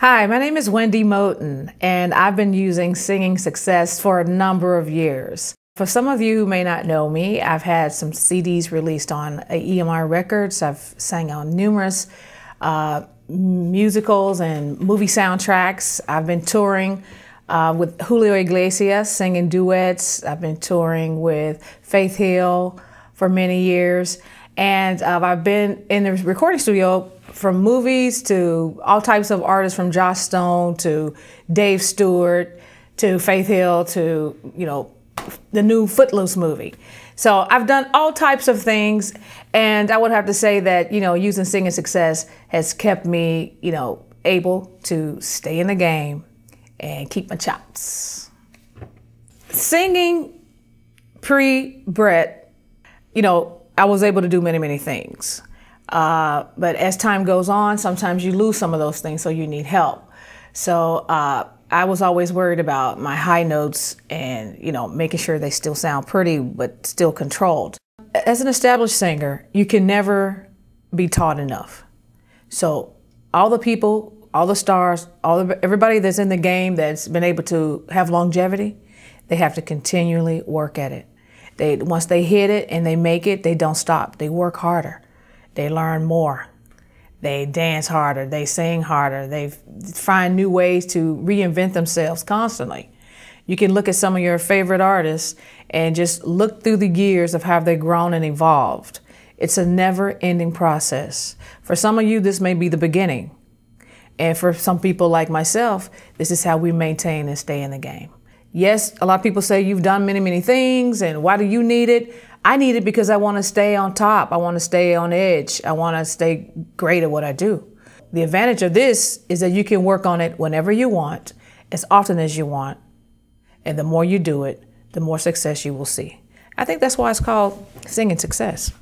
Hi, my name is Wendy Moten, and I've been using Singing Success for a number of years. For some of you who may not know me, I've had some CDs released on EMI Records. I've sang on numerous uh, musicals and movie soundtracks. I've been touring uh, with Julio Iglesias, singing duets. I've been touring with Faith Hill for many years. And uh, I've been in the recording studio from movies to all types of artists from Joss Stone to Dave Stewart to Faith Hill to, you know, the new Footloose movie. So I've done all types of things, and I would have to say that, you know, using Singing Success has kept me, you know, able to stay in the game and keep my chops. Singing pre Brett, you know, I was able to do many, many things. Uh, but as time goes on, sometimes you lose some of those things, so you need help. So uh, I was always worried about my high notes and you know making sure they still sound pretty but still controlled. As an established singer, you can never be taught enough. So all the people, all the stars, all the, everybody that's in the game that's been able to have longevity, they have to continually work at it. They once they hit it and they make it, they don't stop. They work harder. They learn more. They dance harder. They sing harder. They find new ways to reinvent themselves constantly. You can look at some of your favorite artists and just look through the years of how they've grown and evolved. It's a never ending process. For some of you, this may be the beginning. And for some people like myself, this is how we maintain and stay in the game. Yes, a lot of people say you've done many, many things, and why do you need it? I need it because I want to stay on top. I want to stay on edge. I want to stay great at what I do. The advantage of this is that you can work on it whenever you want, as often as you want. And the more you do it, the more success you will see. I think that's why it's called singing success.